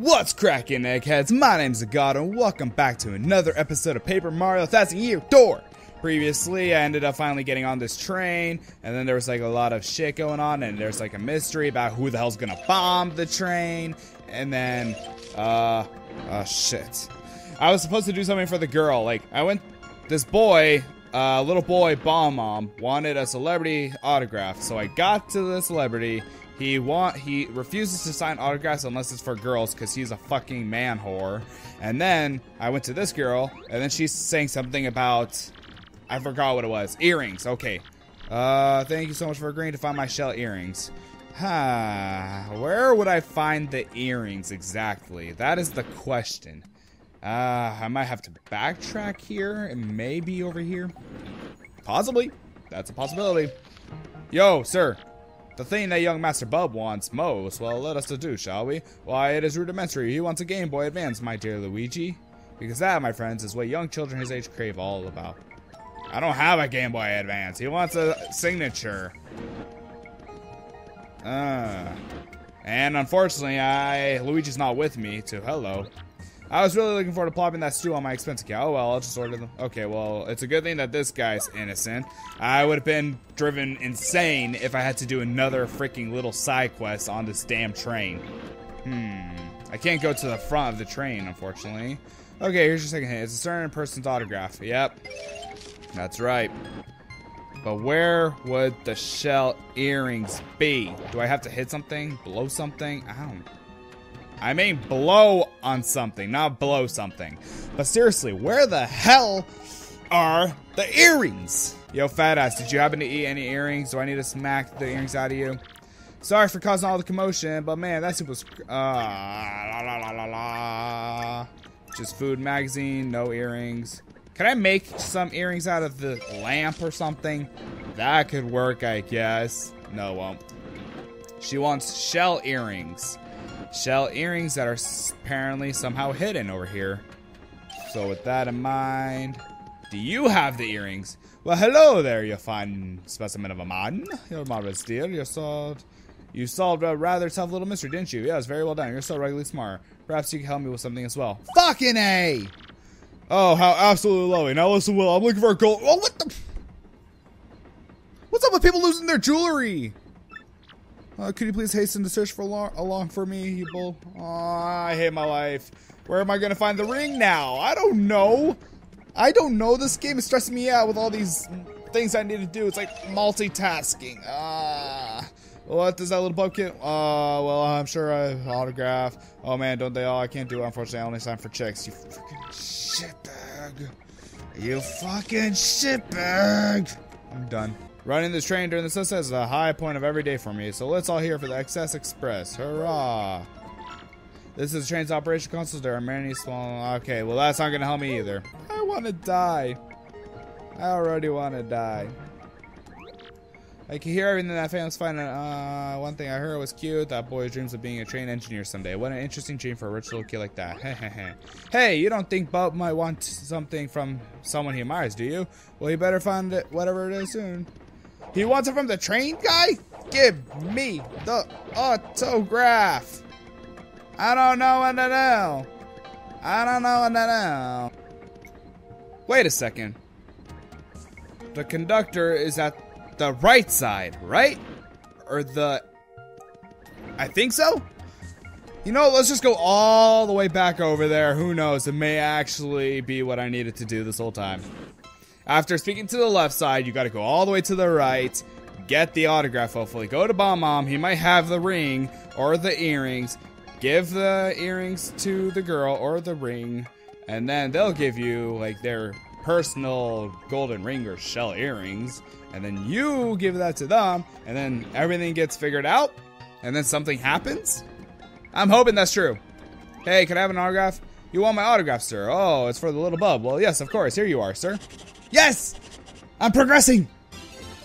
What's cracking, eggheads? My name's Eggaudo, and welcome back to another episode of Paper Mario Thousand Year Door. Previously, I ended up finally getting on this train, and then there was like a lot of shit going on, and there's like a mystery about who the hell's gonna bomb the train, and then, uh, oh shit. I was supposed to do something for the girl. Like, I went, this boy, uh, little boy, bomb mom, wanted a celebrity autograph, so I got to the celebrity. He want he refuses to sign autographs unless it's for girls because he's a fucking man whore. And then I went to this girl, and then she's saying something about I forgot what it was. Earrings. Okay. Uh, thank you so much for agreeing to find my shell earrings. Huh. Where would I find the earrings exactly? That is the question. Uh, I might have to backtrack here and maybe over here. Possibly. That's a possibility. Yo, sir. The thing that young Master Bub wants most, well, let us to do, shall we? Why, it is rudimentary. He wants a Game Boy Advance, my dear Luigi. Because that, my friends, is what young children his age crave all about. I don't have a Game Boy Advance. He wants a signature. Uh, and unfortunately, I Luigi's not with me to hello. I was really looking forward to plopping that stew on my expense account. Oh well, I'll just order them. Okay, well, it's a good thing that this guy's innocent. I would have been driven insane if I had to do another freaking little side quest on this damn train. Hmm. I can't go to the front of the train, unfortunately. Okay, here's your second hint. It's a certain person's autograph. Yep. That's right. But where would the shell earrings be? Do I have to hit something? Blow something? I don't I mean blow on something, not blow something. But seriously, where the hell are the earrings? Yo, fat ass, did you happen to eat any earrings? Do I need to smack the earrings out of you? Sorry for causing all the commotion, but man, that soup was. Uh, la, la, la. Just food magazine, no earrings. Can I make some earrings out of the lamp or something? That could work, I guess. No, won't. She wants shell earrings shell earrings that are apparently somehow hidden over here. So with that in mind, do you have the earrings? Well, hello there, you fine specimen of a man. You're marvelous, dear. You solved, you solved a rather tough little mystery, didn't you? Yes, very well done. You're so regularly smart. Perhaps you can help me with something as well. Fucking A! Oh, how absolutely lovely. Now listen, Will, I'm looking for a gold. Oh, what the? What's up with people losing their jewelry? Uh, could you please hasten to search for along, along for me, bull? Oh, I hate my life. Where am I gonna find the ring now? I don't know. I don't know. This game is stressing me out with all these things I need to do. It's like multitasking. Ah. Uh, what does that little kit? Uh, well, I'm sure I autograph. Oh man, don't they all? I can't do it. Unfortunately, I only sign for chicks. You fucking shitbag. You fucking shitbag. I'm done. Running this train during the sunset is a high point of every day for me, so let's all hear for the Excess Express. Hurrah! This is the train's operation console. There are many small... Okay, well that's not gonna help me either. I wanna die. I already wanna die. I can hear everything that family's finding. Uh, one thing I heard was cute. That boy dreams of being a train engineer someday. What an interesting dream for a rich little kid like that. hey, you don't think Bub might want something from someone he admires, do you? Well, you better find it, whatever it is soon. He wants it from the train guy? Give me the autograph. I don't know what to do. I don't know what to do. Wait a second. The conductor is at the right side, right? Or the... I think so? You know, let's just go all the way back over there. Who knows? It may actually be what I needed to do this whole time. After speaking to the left side, you got to go all the way to the right, get the autograph, hopefully. Go to Bomb Mom. He might have the ring or the earrings. Give the earrings to the girl or the ring, and then they'll give you, like, their personal golden ring or shell earrings. And then you give that to them, and then everything gets figured out, and then something happens. I'm hoping that's true. Hey, can I have an autograph? You want my autograph, sir? Oh, it's for the little bub. Well, yes, of course. Here you are, sir. Yes! I'm progressing!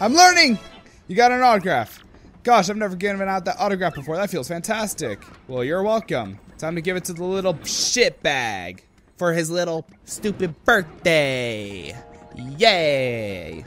I'm learning! You got an autograph. Gosh, I've never given out that autograph before. That feels fantastic. Well, you're welcome. Time to give it to the little shit bag for his little stupid birthday. Yay!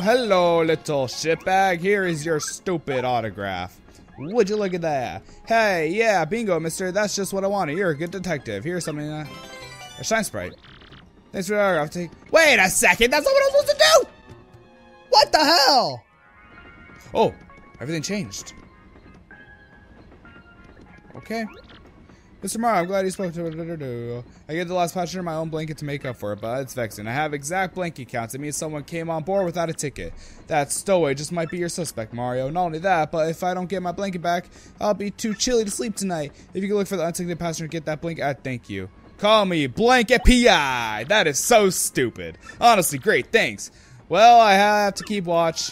Hello, little shitbag. Here is your stupid autograph. Would you look at that? Hey, yeah, bingo, mister. That's just what I wanted. You're a good detective. Here's something, uh, a shine sprite. Thanks for the autograph. Take. Wait a second. That's not what I'm supposed to do. What the hell? Oh, everything changed. Okay. Mr. Mario, I'm glad you spoke to I gave the last passenger my own blanket to make up for it, but it's vexing. I have exact blanket counts. It means someone came on board without a ticket. That stowaway just might be your suspect, Mario. Not only that, but if I don't get my blanket back, I'll be too chilly to sleep tonight. If you can look for the unticketed passenger and get that blanket, I thank you. Call me Blanket PI. That is so stupid. Honestly, great. Thanks. Well, I have to keep watch.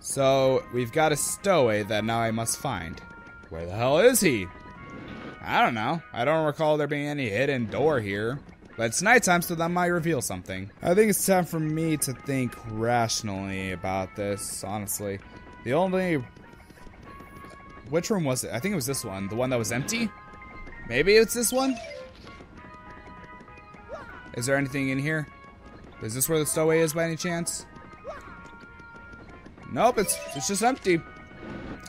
So, we've got a stowaway that now I must find. Where the hell is he? I don't know. I don't recall there being any hidden door here. But it's nighttime, so that might reveal something. I think it's time for me to think rationally about this, honestly. The only... Which room was it? I think it was this one. The one that was empty? Maybe it's this one? Is there anything in here? Is this where the stowaway is by any chance? Nope, it's, it's just empty.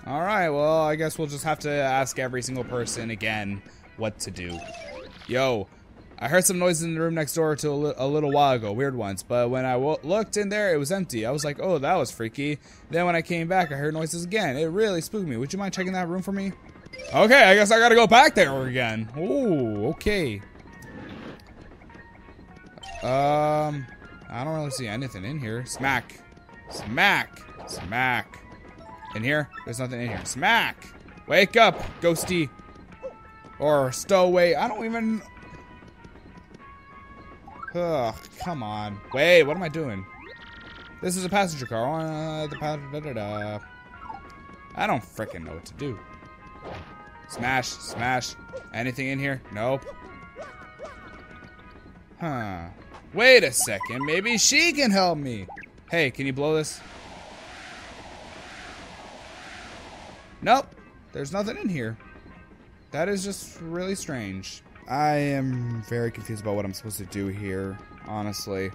Alright, well, I guess we'll just have to ask every single person again what to do. Yo, I heard some noises in the room next door to a, li a little while ago, weird ones, but when I looked in there, it was empty. I was like, oh, that was freaky. Then when I came back, I heard noises again. It really spooked me. Would you mind checking that room for me? Okay, I guess I gotta go back there again. Oh, okay. Um, I don't really see anything in here. Smack. Smack. Smack. In here? There's nothing in here. Smack! Wake up, ghosty. Or stowaway. I don't even... Ugh, come on. Wait, what am I doing? This is a passenger car. Uh, the da -da -da. I don't freaking know what to do. Smash, smash. Anything in here? Nope. Huh. Wait a second. Maybe she can help me. Hey, can you blow this? Nope. There's nothing in here. That is just really strange. I am very confused about what I'm supposed to do here, honestly.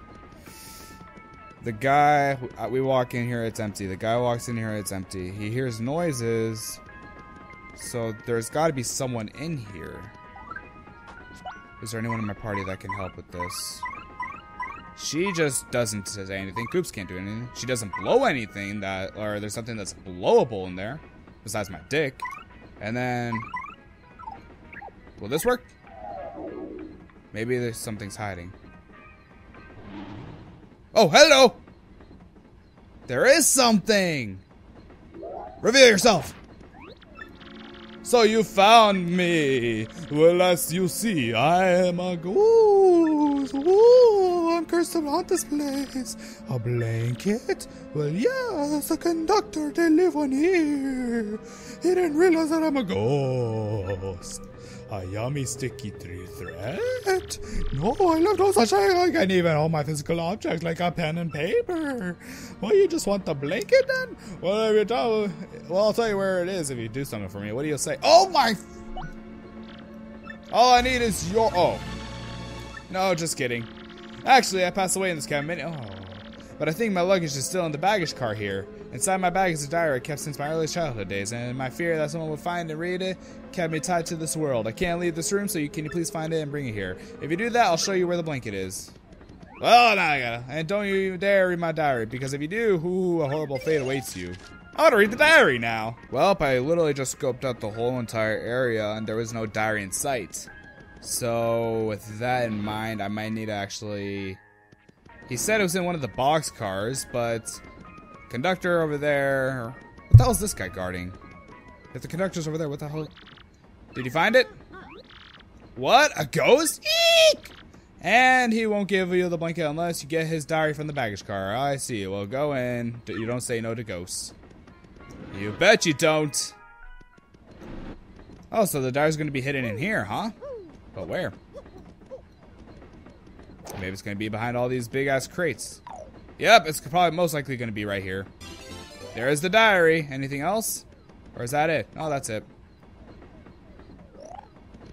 The guy, uh, we walk in here, it's empty. The guy walks in here, it's empty. He hears noises, so there's got to be someone in here. Is there anyone in my party that can help with this? She just doesn't say anything. Koops can't do anything. She doesn't blow anything that, or there's something that's blowable in there besides my dick. And then, will this work? Maybe there's something's hiding. Oh, hello! There is something! Reveal yourself! So you found me. Well, as you see, I am a goose! Ooh, Cursed to haunt this place. A blanket? Well, yes, a conductor. They live on here. He didn't realize that I'm a ghost. A yummy sticky tree threat? No, I love no such thing. I can even hold my physical objects like a pen and paper. Well, you just want the blanket then? Well, if you tell, well, I'll tell you where it is if you do something for me. What do you say? Oh my! All I need is your. Oh, no, just kidding. Actually, I passed away in this cabin. Oh, but I think my luggage is still in the baggage car here. Inside my bag is a diary I kept since my earliest childhood days, and my fear that someone would find and read it kept me tied to this world. I can't leave this room, so you, can you please find it and bring it here? If you do that, I'll show you where the blanket is. Well, now I gotta. And don't you dare read my diary, because if you do, ooh, a horrible fate awaits you. I want to read the diary now. Well, I literally just scoped out the whole entire area, and there was no diary in sight. So, with that in mind, I might need to actually... He said it was in one of the box cars, but Conductor over there. What the hell is this guy guarding? If the conductor's over there, what the hell? Did you find it? What? A ghost? Eek! And he won't give you the blanket unless you get his diary from the baggage car. I see. Well, go in. You don't say no to ghosts. You bet you don't. Oh, so the diary's going to be hidden in here, huh? But where? Maybe it's going to be behind all these big-ass crates. Yep, it's probably most likely going to be right here. There is the diary. Anything else? Or is that it? Oh, that's it.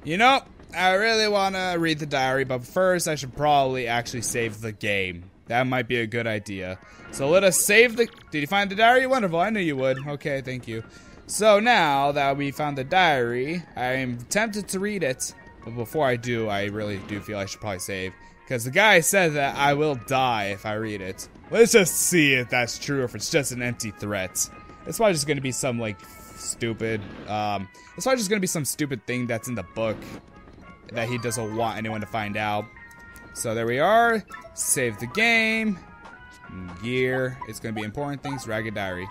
You know, I really want to read the diary, but first I should probably actually save the game. That might be a good idea. So let us save the... Did you find the diary? Wonderful. I knew you would. Okay, thank you. So now that we found the diary, I am tempted to read it. But before I do, I really do feel I should probably save. Because the guy said that I will die if I read it. Let's just see if that's true or if it's just an empty threat. It's probably just gonna be some, like, stupid, um, it's probably just gonna be some stupid thing that's in the book that he doesn't want anyone to find out. So there we are. Save the game. Gear. It's gonna be important things. Ragged diary.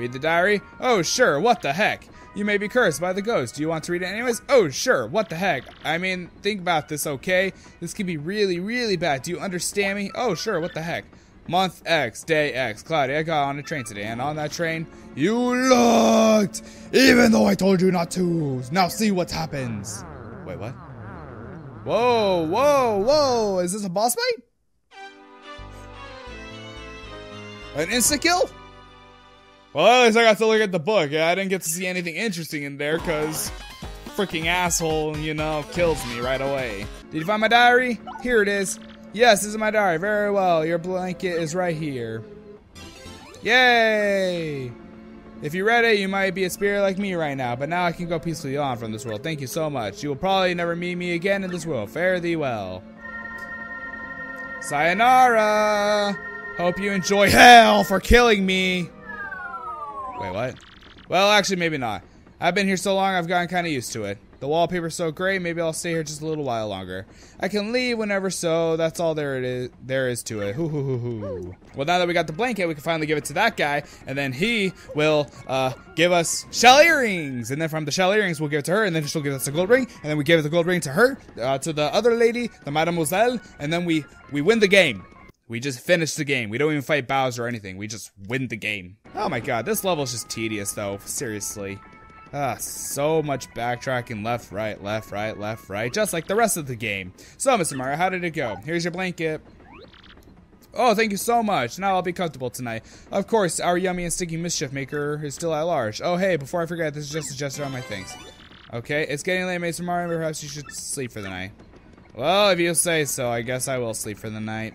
Read the diary? Oh, sure. What the heck? You may be cursed by the ghost. Do you want to read it anyways? Oh, sure. What the heck? I mean, think about this, okay? This could be really, really bad. Do you understand me? Oh, sure. What the heck? Month X, day X. Cloudy, I got on a train today, and on that train, you looked! Even though I told you not to. Now see what happens. Wait, what? Whoa, whoa, whoa! Is this a boss fight? An insta kill? Well, at least I got to look at the book. I didn't get to see anything interesting in there because freaking asshole, you know, kills me right away. Did you find my diary? Here it is. Yes, this is my diary. Very well. Your blanket is right here. Yay! If you read it, you might be a spirit like me right now, but now I can go peacefully on from this world. Thank you so much. You will probably never meet me again in this world. Fare thee well. Sayonara! Hope you enjoy hell for killing me. Wait, what? Well, actually, maybe not. I've been here so long, I've gotten kind of used to it. The wallpaper's so gray, maybe I'll stay here just a little while longer. I can leave whenever so, that's all there it is there is to it. Hoo hoo hoo. Well now that we got the blanket, we can finally give it to that guy, and then he will uh, give us shell earrings. And then from the shell earrings we'll give it to her, and then she'll give us a gold ring, and then we give the gold ring to her, uh, to the other lady, the mademoiselle, and then we we win the game. We just finish the game. We don't even fight Bowser or anything. We just win the game. Oh my god, this level is just tedious though. Seriously. Ah, so much backtracking left, right, left, right, left, right, just like the rest of the game. So, Mr. Mario, how did it go? Here's your blanket. Oh, thank you so much. Now I'll be comfortable tonight. Of course, our yummy and sticky mischief maker is still at large. Oh, hey, before I forget, this is just a gesture on my things. Okay, it's getting late, Mr. Mario. Perhaps you should sleep for the night. Well, if you say so, I guess I will sleep for the night.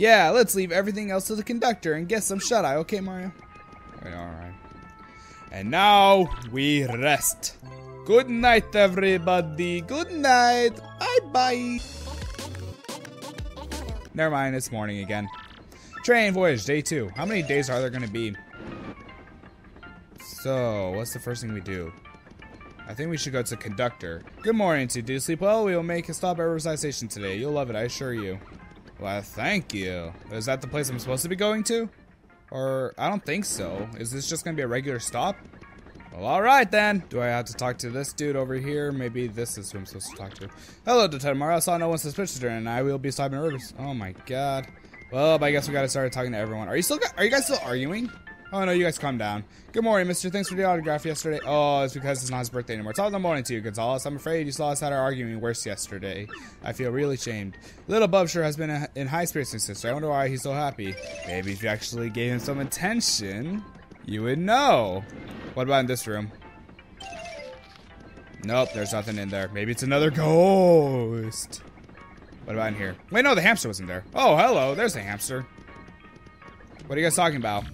Yeah, let's leave everything else to the conductor and get some shut-eye, okay, Mario? Alright. And now we rest. Good night, everybody. Good night. Bye bye. Never mind, it's morning again. Train voyage, day two. How many days are there going to be? So, what's the first thing we do? I think we should go to conductor. Good morning, to do you sleep well? We will make a stop at Riverside Station today. You'll love it, I assure you. Well, thank you. Is that the place I'm supposed to be going to? Or, I don't think so. Is this just gonna be a regular stop? Well, alright then. Do I have to talk to this dude over here? Maybe this is who I'm supposed to talk to. Hello, Detective Mario. I saw no one suspicious and I will be stopping rivers. Oh my god. Well, I guess we gotta start talking to everyone. Are you still, are you guys still arguing? Oh no, you guys calm down. Good morning, mister. Thanks for the autograph yesterday. Oh, it's because it's not his birthday anymore. It's all in the morning to you, Gonzales. I'm afraid you saw us had our arguing worse yesterday. I feel really shamed. Little Bub sure has been in high spirits since sister. I wonder why he's so happy. Maybe if you actually gave him some attention, you would know. What about in this room? Nope, there's nothing in there. Maybe it's another ghost. What about in here? Wait, no, the hamster wasn't there. Oh, hello, there's the hamster. What are you guys talking about?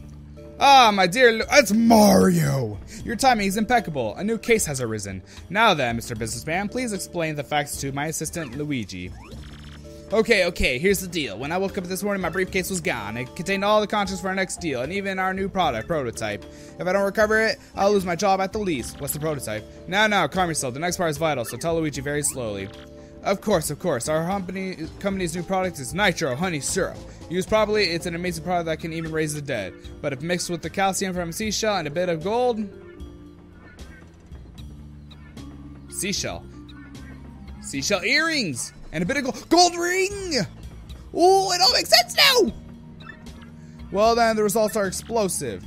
Ah, my dear, it's Mario! Your timing is impeccable. A new case has arisen. Now then, Mr. Businessman, please explain the facts to my assistant, Luigi. Okay, okay, here's the deal. When I woke up this morning, my briefcase was gone. It contained all the contracts for our next deal, and even our new product, prototype. If I don't recover it, I'll lose my job at the least. What's the prototype? Now, now, calm yourself. The next part is vital, so tell Luigi very slowly. Of course, of course. Our company, company's new product is Nitro Honey Syrup. Used properly, it's an amazing product that can even raise the dead. But if mixed with the calcium from a seashell and a bit of gold... Seashell. Seashell earrings! And a bit of gold, gold ring! Oh, it all makes sense now! Well then, the results are explosive.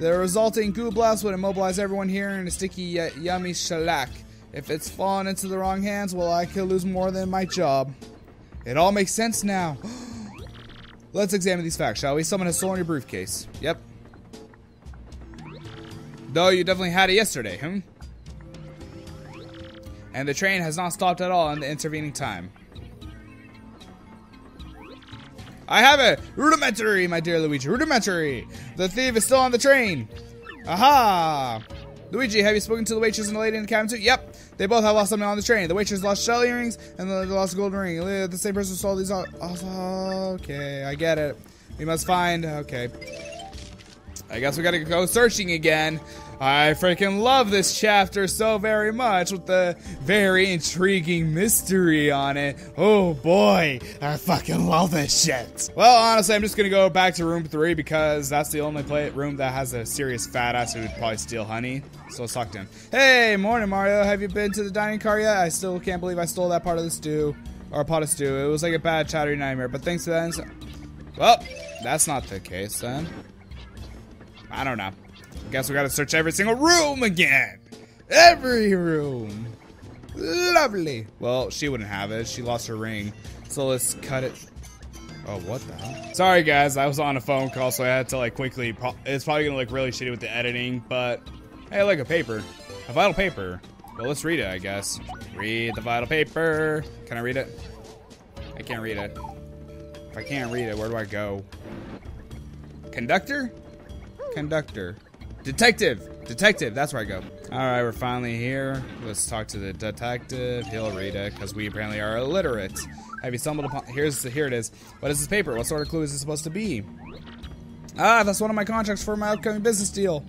The resulting goo blast would immobilize everyone here in a sticky yet yummy shellac. If it's fallen into the wrong hands, well, I could lose more than my job. It all makes sense now. Let's examine these facts, shall we? Someone has stolen your briefcase. Yep. Though you definitely had it yesterday, hmm? And the train has not stopped at all in the intervening time. I have it! Rudimentary, my dear Luigi. Rudimentary! The thief is still on the train! Aha! Luigi, have you spoken to the waitress and the lady in the cabin too? Yep. They both have lost something on the train. The waitress lost shell earrings and the, lost a golden ring. The same person stole these. All, okay, I get it. We must find. Okay. I guess we gotta go searching again. I freaking love this chapter so very much with the very intriguing mystery on it. Oh boy, I fucking love this shit. Well, honestly, I'm just gonna go back to room three because that's the only play room that has a serious fat ass who would probably steal honey. So let's talk to him. Hey, morning Mario. Have you been to the dining car yet? I still can't believe I stole that part of the stew. Or a pot of stew. It was like a bad chattery nightmare, but thanks to that. Well, that's not the case then. I don't know. Guess we gotta search every single room again. Every room. Lovely. Well, she wouldn't have it. She lost her ring. So let's cut it. Oh, what the hell? Sorry, guys. I was on a phone call, so I had to, like, quickly... Pro it's probably gonna look really shitty with the editing, but... Hey, like a paper. A vital paper. Well, let's read it, I guess. Read the vital paper. Can I read it? I can't read it. If I can't read it, where do I go? Conductor? Conductor. Detective! Detective, that's where I go. Alright, we're finally here. Let's talk to the detective. He'll read it, because we apparently are illiterate. Have you stumbled upon- here's here it is. What is this paper? What sort of clue is it supposed to be? Ah, that's one of my contracts for my upcoming business deal.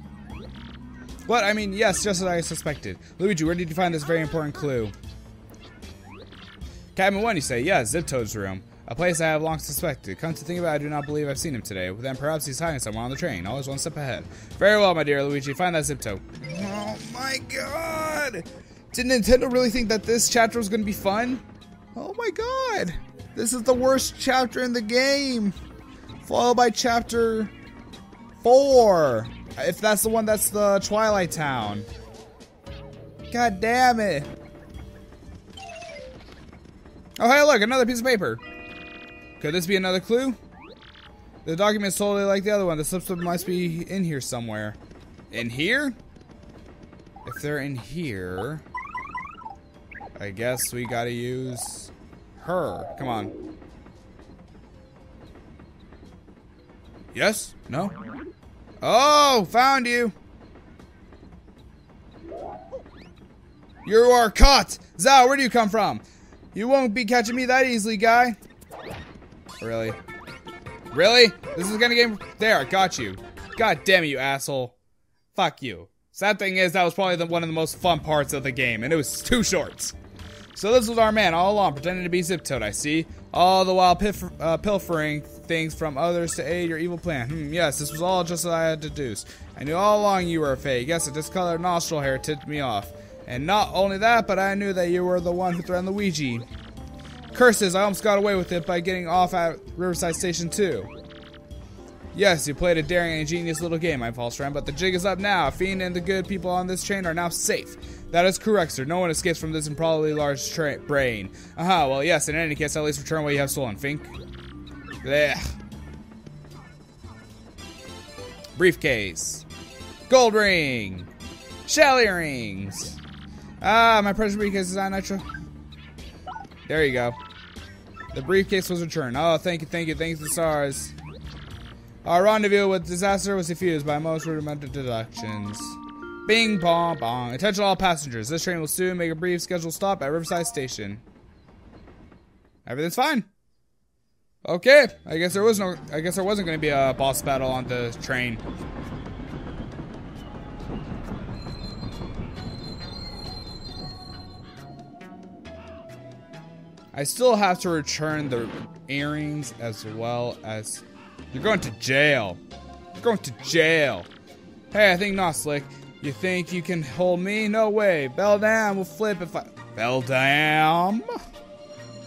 What? I mean, yes, just as I suspected. Luigi, where did you find this very important clue? Cabin 1, you say? Yes, Ziptoad's room. A place I have long suspected. Come to think about it, I do not believe I've seen him today. Then perhaps he's hiding somewhere on the train. Always one step ahead. Very well, my dear Luigi. Find that Ziptoad. Oh my god! Did Nintendo really think that this chapter was going to be fun? Oh my god! This is the worst chapter in the game! Followed by chapter 4! If that's the one that's the Twilight Town. God damn it! Oh hey look, another piece of paper! Could this be another clue? The document's totally like the other one. The substance must be in here somewhere. In here? If they're in here, I guess we gotta use her. Come on. Yes? No? Oh, found you. You are caught. Zao, where do you come from? You won't be catching me that easily, guy. Really? Really? This is gonna get- There, got you. God damn you asshole. Fuck you. Sad thing is, that was probably the, one of the most fun parts of the game, and it was too short. So this was our man all along, pretending to be Ziptoad, I see. All the while uh, pilfering things from others to aid your evil plan. Hmm, yes, this was all just as I had deduced. I knew all along you were a fake. Yes, a discolored nostril hair tipped me off. And not only that, but I knew that you were the one who threatened Luigi. Curses, I almost got away with it by getting off at Riverside Station 2. Yes, you played a daring and ingenious little game, my false friend, but the jig is up now. Fiend and the good people on this train are now safe. That is correct, sir. No one escapes from this improbably large brain. Aha, well, yes, in any case, at least return what you have stolen, Fink. Blech. Briefcase. Gold ring. Shell earrings. Ah, my precious briefcase is on nitro. There you go. The briefcase was returned. Oh, thank you, thank you, thanks to stars. Our rendezvous with disaster was defused by most rudimentary deductions. Bing bong bong. Attention all passengers. This train will soon make a brief scheduled stop at Riverside Station. Everything's fine. Okay, I guess there was no I guess there wasn't gonna be a boss battle on the train. I still have to return the earrings as well as you're going to jail. You're going to jail. Hey, I think not, Slick. You think you can hold me? No way. Beldam will flip if I. Beldam?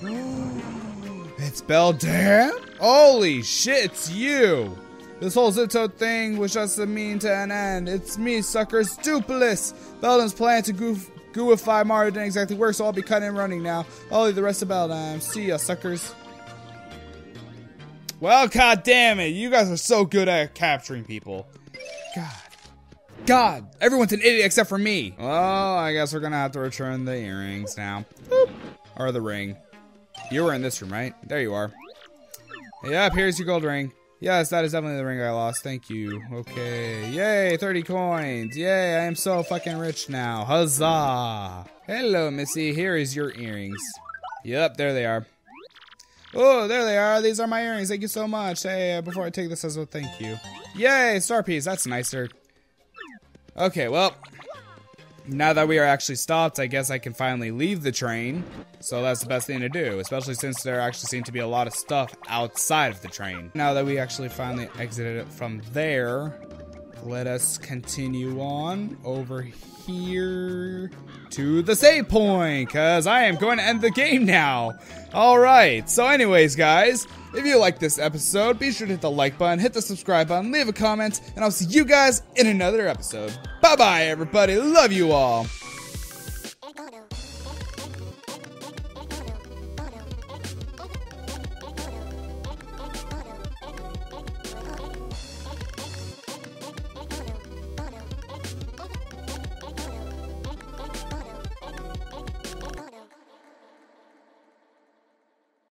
it's Beldam? Holy shit, it's you! This whole Ziptoad thing was just a mean to an end. It's me, suckers. Doopliss! Beldam's plan to goof, gooify Mario didn't exactly work, so I'll be cutting and running now. I'll leave the rest of Beldam. See ya, suckers. Well, god damn it. You guys are so good at capturing people. God. God, everyone's an idiot except for me. Well, I guess we're gonna have to return the earrings now. Boop. Or the ring. You were in this room, right? There you are. Yep, here's your gold ring. Yes, that is definitely the ring I lost. Thank you. Okay. Yay, 30 coins. Yay, I am so fucking rich now. Huzzah. Hello, Missy. Here is your earrings. Yep, there they are. Oh, there they are. These are my earrings. Thank you so much. Hey, uh, before I take this as well, thank you. Yay, star piece. That's nicer. Okay, well, now that we are actually stopped, I guess I can finally leave the train. So that's the best thing to do, especially since there actually seem to be a lot of stuff outside of the train. Now that we actually finally exited it from there, let us continue on over here to the save point, because I am going to end the game now. Alright, so anyways, guys, if you like this episode, be sure to hit the like button, hit the subscribe button, leave a comment, and I'll see you guys in another episode. Bye bye, everybody. Love you all.